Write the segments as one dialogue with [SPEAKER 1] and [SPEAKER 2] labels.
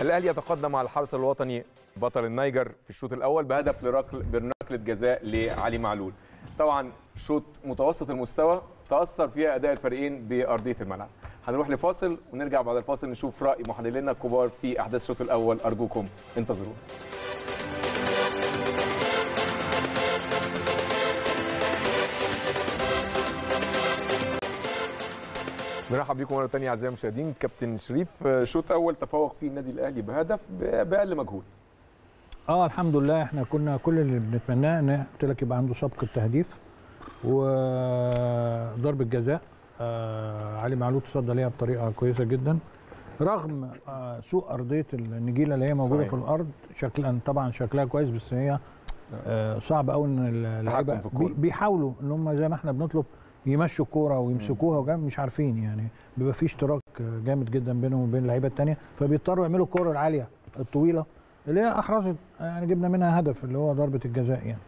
[SPEAKER 1] الأهلي يتقدم على الحرس الوطني بطل النيجر في الشوط الأول بهدف لركل بركله جزاء لعلي معلول. طبعا شوط متوسط المستوى تأثر فيها أداء الفريقين بأرضية الملعب. هنروح لفاصل ونرجع بعد الفاصل نشوف رأي محللينا الكبار في أحداث الشوط الأول. أرجوكم انتظرونا. بنرحب بيكم مرة ثانية أعزائي المشاهدين. كابتن شريف شوط أول تفوق فيه النادي الأهلي بهدف بأقل مجهود.
[SPEAKER 2] آه الحمد لله. إحنا كنا كل اللي بنتمناه إن قلت لك يبقى عنده سبق التهديف وضربه جزاء. آه علي معلول تصدى ليها بطريقة كويسة جدا. رغم آه سوء أرضية النجيلة اللي هي موجودة
[SPEAKER 1] صحيح.
[SPEAKER 2] في الأرض شكلا طبعا شكلها كويس بس هي آه صعب قوي
[SPEAKER 1] إن
[SPEAKER 2] اللعيبة بيحاولوا إن هم زي ما إحنا بنطلب يمشوا الكورة ويمسكوها وجام مش عارفين يعني. بيبقى في اشتراك جامد جدا بينهم وبين اللعيبة الثانية فبيضطروا يعملوا الكورة العالية الطويلة اللي هي أحرزت يعني جبنا منها هدف اللي هو ضربة الجزاء يعني.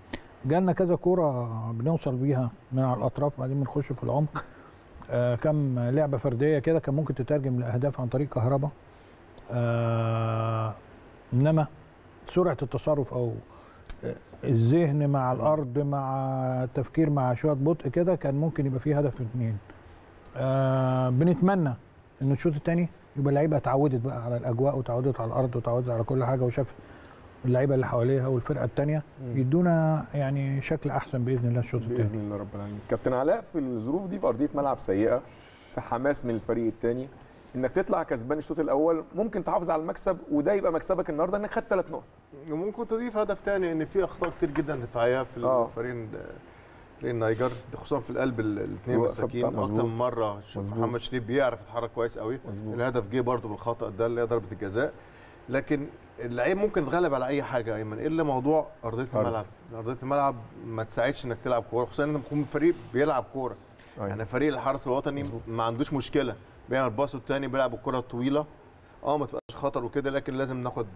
[SPEAKER 2] جالنا كذا كورة بنوصل بيها من على الأطراف بعدين بنخش في العمق. آه كم لعبة فردية كده كان ممكن تترجم لأهداف عن طريق كهرباء آه إنما سرعة التصرف أو آه، الذهن مع الأرض مع التفكير مع شوية بطء كده كان ممكن يبقى فيه هدف اثنين آه بنتمنى إن الشوط الثاني يبقى اللعيبة اتعودت بقى على الأجواء وتعودت على الأرض وتعودت على كل حاجة وشافت اللعيبة اللي حواليها والفرقة الثانية يدونا يعني شكل أحسن بإذن الله الشوط الثاني
[SPEAKER 1] باذن الله رب العالمين كابتن علاء في الظروف دي في أرضية ملعب سيئة في حماس من الفريق الثاني إنك تطلع كسبان الشوط الأول ممكن تحافظ على المكسب وده يبقى مكسبك النهارده إنك خدت ثلاث نقط
[SPEAKER 3] وممكن تضيف هدف تاني إن في أخطاء كتير جدا دفاعية في
[SPEAKER 1] آه.
[SPEAKER 3] الفريق فريق النيجر خصوصا في القلب الاثنين مساكين
[SPEAKER 1] أكتر.
[SPEAKER 3] من
[SPEAKER 1] مرة.
[SPEAKER 3] محمد شريف بيعرف يتحرك كويس قوي
[SPEAKER 1] مظبوط.
[SPEAKER 3] الهدف جه برده بالخطأ ده اللي هي ضربه الجزاء لكن اللعيب ممكن يتغلب على أي حاجة ايمن الا موضوع
[SPEAKER 1] أرضية.
[SPEAKER 3] الملعب أرضية الملعب ما تساعدش إنك تلعب كورة خصوصا إن يكون فريق بيلعب كورة
[SPEAKER 1] أيوة.
[SPEAKER 3] يعني فريق الحرس الوطني ما عندوش مشكلة. بيعمل باص الثاني بيلعب الكره الطويلة. آه ما تبقاش خطر وكده لكن لازم ناخد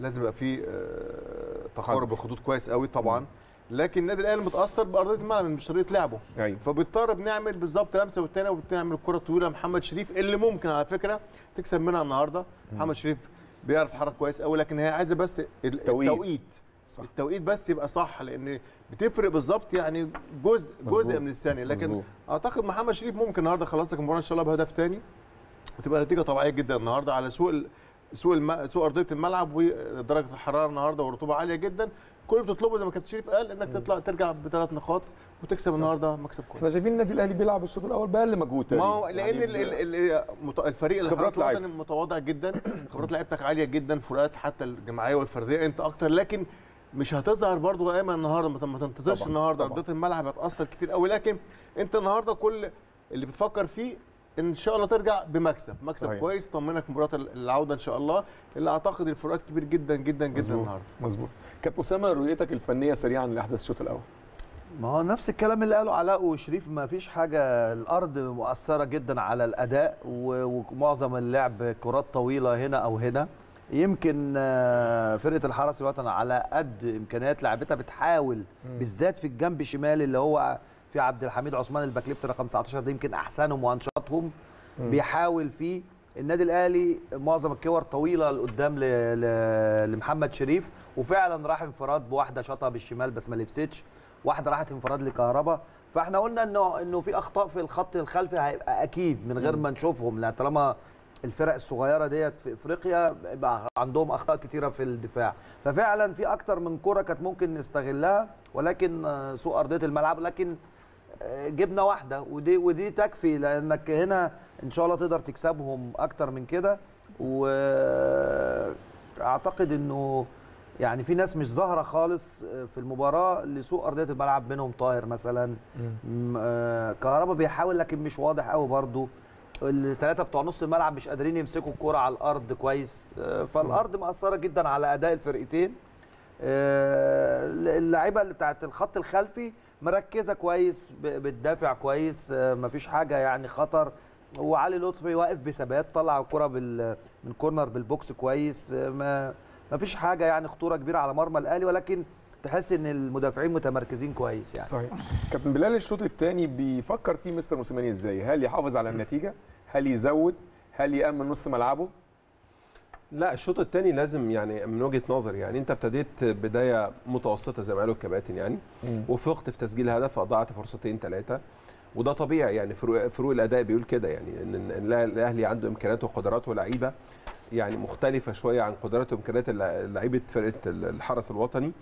[SPEAKER 3] لازم يبقى في آه، تقارب. الخطوط كويس قوي طبعا. لكن النادي الأهلي متأثر بأرضية الملعب مش طريقة لعبه.
[SPEAKER 1] أيوه.
[SPEAKER 3] فبيضطر بنعمل بالظبط لمسة والثانيه وبنعمل الكرة الطويلة محمد شريف اللي ممكن على فكرة تكسب منها النهارده. محمد شريف بيعرف يتحرك كويس قوي لكن هي عايزة بس ال-
[SPEAKER 1] توقيت.
[SPEAKER 3] التوقيت.
[SPEAKER 1] صح.
[SPEAKER 3] التوقيت بس يبقى صح لأن بتفرق بالظبط يعني جزء. جزء من الثانية لكن
[SPEAKER 1] مظبوط.
[SPEAKER 3] أعتقد محمد شريف ممكن النهارده يخلص لك المباراه إن شاء الله بهدف ثاني وتبقى نتيجة طبيعية جدا النهارده على سوق سوق الم... سوق أرضية الملعب ودرجة الحرارة النهارده ورطوبة عالية جدا كل اللي بتطلبه زي ما كابتن شريف قال إنك تطلع ترجع بثلاث نقاط وتكسب النهارده مكسب كويس
[SPEAKER 1] إحنا شايفين النادي الأهلي بيلعب الشوط الأول بأقل مجهود
[SPEAKER 3] ما. هو لأن
[SPEAKER 1] يعني
[SPEAKER 3] ال- ال- ال- الفريق
[SPEAKER 1] خبرات لعيبته.
[SPEAKER 3] متواضع جدا خبرات لعيبتك عالية جدا فروقات حتى الجماعية والفردية أنت أكتر لكن مش هتظهر برضو يا ايمن النهارده. ما تنتظرش النهارده. أرضية الملعب هتأثر كتير قوي لكن أنت النهارده كل اللي بتفكر فيه إن شاء الله ترجع بمكسب. مكسب
[SPEAKER 1] صحيح.
[SPEAKER 3] كويس. طمنك مباراة العودة إن شاء الله. اللي أعتقد الفروقات كبير جدا جدا جدا
[SPEAKER 1] مظبوط.
[SPEAKER 3] النهارده.
[SPEAKER 1] مظبوط. كابتن أسامة رؤيتك الفنية سريعا لاحداث الشوط الأول.
[SPEAKER 4] ما هو نفس الكلام اللي قاله علاء وشريف. ما فيش حاجة. الأرض مؤثرة جدا على الأداء و- ومعظم اللعب كرات طويلة هنا أو هنا. يمكن آه، فرقة الحرس الوطني على قد إمكانيات لعبتها بتحاول بالذات في الجنب الشمال اللي هو في عبد الحميد عثمان ال back left رقم 19 ده يمكن أحسنهم وأنشطهم بيحاول فيه النادي الأهلي معظم الكور طويلة لقدام لمحمد شريف وفعلا راح انفراد بواحدة شاطها بالشمال بس ما لبستش واحدة راحت انفراد لكهربا. فإحنا قلنا إنه إنه في أخطاء في الخط الخلفي هيبقى أكيد من غير ما نشوفهم لأن طالما الفرق الصغيرة ديت في إفريقيا بقى عندهم أخطاء كتيرة في الدفاع. ففعلا في أكتر من كرة كانت ممكن نستغلها ولكن آه، سوء أرضية الملعب. لكن آه، جبنا واحدة ودي ودي تكفي لأنك هنا إن شاء الله تقدر تكسبهم أكتر من كده. واعتقد إنه يعني في ناس مش ظاهرة خالص في المباراة لسوء أرضية الملعب منهم طاهر مثلا. آه، كهربا بيحاول لكن مش واضح قوي برضو. الثلاثه بتوع نص الملعب مش قادرين يمسكوا الكورة على الأرض كويس. آه، فالأرض مأثرة جدا على أداء الفرقتين. آه، اللعيبة اللي بتاعت الخط الخلفي مركزة كويس بتدافع كويس آه، مفيش حاجة يعني خطر. وعلي لطفي واقف بثبات طلع الكره من كورنر بالبوكس كويس. ما مفيش حاجة يعني خطورة كبيرة على مرمى الاهلي ولكن تحس إن المدافعين متمركزين كويس يعني.
[SPEAKER 1] صحيح. كابتن بلال الشوط الثاني بيفكر فيه مستر موسيماني إزاي؟ هل يحافظ على النتيجة؟ هل يزود؟ هل يأمن نص ملعبه؟
[SPEAKER 5] لا الشوط الثاني لازم يعني من وجهة نظري يعني أنت ابتديت بداية متوسطة زي ما قالوا الكباتن يعني وفقت في تسجيل هدف فضيعت فرصتين ثلاثة وده طبيعي يعني فروق, فروق الأداء بيقول كده يعني إن إن الأهلي عنده امكانيات وقدرات ولاعيبة يعني مختلفة شوية عن قدرات وإمكانيات لعيبة فرقة الحرس الوطني.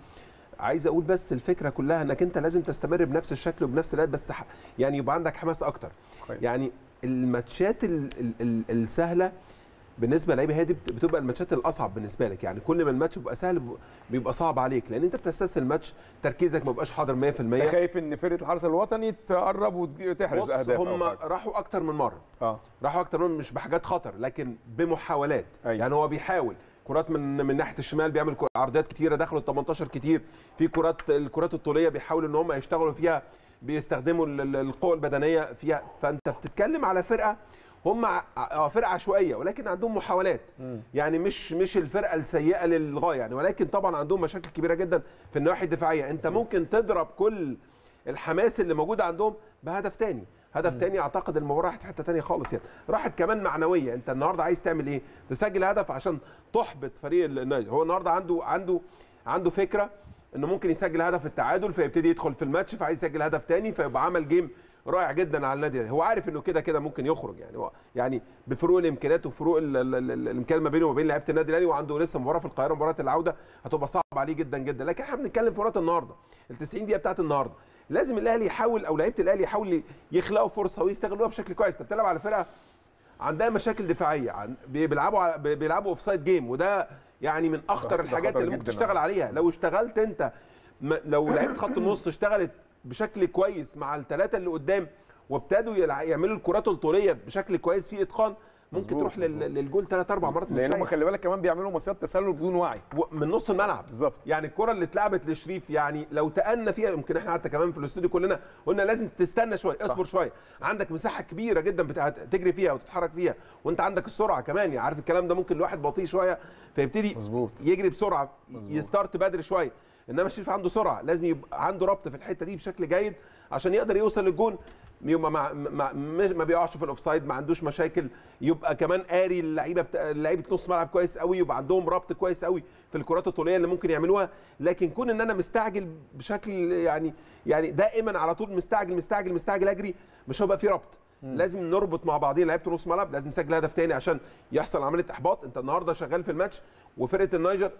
[SPEAKER 5] عايز أقول بس الفكرة كلها انك انت لازم تستمر بنفس الشكل وبنفس الاداء بس ح- يعني يبقى عندك حماس أكتر.
[SPEAKER 1] كويس.
[SPEAKER 5] يعني الماتشات ال- ال- ال- السهله بالنسبة للعيبه هي دي بت- بتبقى الماتشات الاصعب بالنسبة لك. يعني كل ما الماتش بيبقى سهل بيبقى صعب عليك لأن انت بتستسهل الماتش تركيزك ما بيبقاش حاضر 100%
[SPEAKER 1] انت خايف ان فرقة الحرس الوطني تقرب وتحرز
[SPEAKER 5] بص
[SPEAKER 1] أهداف
[SPEAKER 5] هم. راحوا أكتر من مرة.
[SPEAKER 1] آه.
[SPEAKER 5] راحوا أكتر من مش بحاجات خطر لكن بمحاولات.
[SPEAKER 1] أيوة.
[SPEAKER 5] يعني هو بيحاول. كرات من من ناحية الشمال بيعمل عرضيات كتيرة دخلوا ال 18 كتير. في كرات الكرات الطولية بيحاولوا إن هم يشتغلوا فيها بيستخدموا ال- ال- القوة البدنية فيها. فأنت بتتكلم على فرقة هم آه فرقة عشوائية ولكن عندهم محاولات. يعني مش مش الفرقة السيئة للغاية يعني. ولكن طبعا عندهم مشاكل كبيرة جدا في النواحي الدفاعية. أنت ممكن تضرب كل الحماس اللي موجود عندهم بهدف تاني. هدف تاني أعتقد المباراة راحت في حتة تانية خالص يعني. راحت كمان معنوية. أنت النهارده عايز تعمل إيه؟ تسجل هدف عشان تحبط فريق النيجر هو النهارده عنده عنده عنده فكرة إنه ممكن يسجل هدف التعادل فيبتدي يدخل في الماتش فعايز يسجل هدف تاني فيبقى عمل game رائع جدا على النادي. هو عارف إنه كده كده ممكن يخرج يعني. هو يعني بفروق الإمكانيات وفروق ال- ال- ال- الإمكان ما بينه وما بين لعيبة النادي الأهلي وعنده لسه مباراة في القاهرة مباراة العودة هتبقى صعبة عليه جدا جدا. لكن إحنا بنتكلم في مباراة النهارده ال 90 دقيقة بتاعت النهارده. لازم الاهلي يحاول أو لعيبه الاهلي يحاولوا يخلقوا فرصه ويستغلوها بشكل كويس انت بتلعب على فرقه عندها مشاكل دفاعيه عن بي- بيلعبوا على بي- بيلعبوا offside game وده يعني من
[SPEAKER 1] أخطر
[SPEAKER 5] الحاجات اللي ممكن. تشتغل عليها لو اشتغلت أنت لو لعيبة خط النص اشتغلت بشكل كويس مع الثلاثه اللي قدام وابتدوا يعملوا الكرات الطولية بشكل كويس في إتقان ممكن تروح. للجول ثلاث أربع مرات
[SPEAKER 1] لأن هم
[SPEAKER 5] مستريح
[SPEAKER 1] خلي بالك كمان بيعملوا مصيدة تسلل بدون وعي.
[SPEAKER 5] من نص الملعب.
[SPEAKER 1] بالظبط.
[SPEAKER 5] يعني الكرة اللي اتلعبت لشريف يعني لو تأنى فيها يمكن إحنا حتى كمان في الاستوديو كلنا قلنا لازم تستنى شوية اصبر شوية. عندك مساحة كبيرة جدا تجري فيها وتتحرك فيها وأنت عندك السرعة كمان. يعني عارف الكلام ده ممكن الواحد بطيء شوية فيبتدي
[SPEAKER 1] مظبوط.
[SPEAKER 5] يجري بسرعة
[SPEAKER 1] مظبوط.
[SPEAKER 5] يستارت بدري شوية. إنما شريف عنده سرعة لازم يبقى عنده ربط في الحتة دي بشكل جيد. عشان يقدر يوصل للجون. يبقى مع مش- ما بيقعش في الأوفسايد ما عندوش مشاكل. يبقى كمان قاري اللعيبة بتا... لعيبة نص ملعب كويس قوي يبقى عندهم ربط كويس قوي في الكرات الطولية اللي ممكن يعملوها. لكن كون إن أنا مستعجل بشكل يعني يعني دائما على طول مستعجل مستعجل مستعجل أجري مش هيبقى في ربط. لازم نربط مع بعضين لعيبة نص ملعب لازم نسجل هدف تاني عشان يحصل عملية إحباط. أنت النهارده شغال في الماتش وفرقة النيجر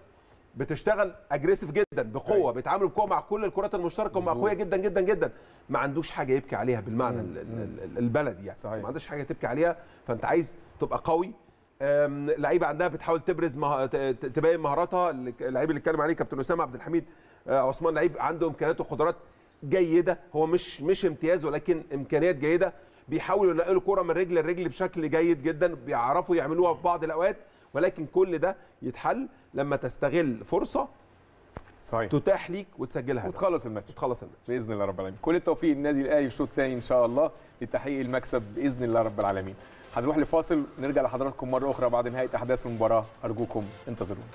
[SPEAKER 5] بتشتغل اجريسيف جدا بقوة بيتعاملوا بقوة مع كل الكرات المشتركة هم
[SPEAKER 1] مظبوط.
[SPEAKER 5] اقوياء جدا جدا جدا. ما عندوش حاجة يبكي عليها بالمعنى ال- ال- ال- البلدي يعني.
[SPEAKER 1] صحيح.
[SPEAKER 5] ما عندوش حاجة تبكي عليها فأنت عايز تبقى قوي. لعيبة عندها بتحاول تبرز مه... تبين مهاراتها. اللعيب اللي اتكلم عليه كابتن أسامة عبد الحميد آه، عثمان لعيب عنده إمكانيات وقدرات جيدة. هو مش مش امتياز ولكن إمكانيات جيدة. بيحاولوا ينقلوا كرة من رجل لرجل بشكل جيد جدا. بيعرفوا يعملوها في بعض الأوقات. ولكن كل ده يتحل لما تستغل فرصة
[SPEAKER 1] صحيح.
[SPEAKER 5] تتاح ليك وتسجلها.
[SPEAKER 1] وتخلص الماتش.
[SPEAKER 5] وتخلص الماتش.
[SPEAKER 1] بإذن الله رب العالمين. كل التوفيق للنادي الأهلي في الشوط الثاني إن شاء الله. لتحقيق المكسب بإذن الله رب العالمين. هنروح لفاصل. نرجع لحضراتكم مرة أخرى بعد نهاية أحداث المباراة. أرجوكم انتظرونا.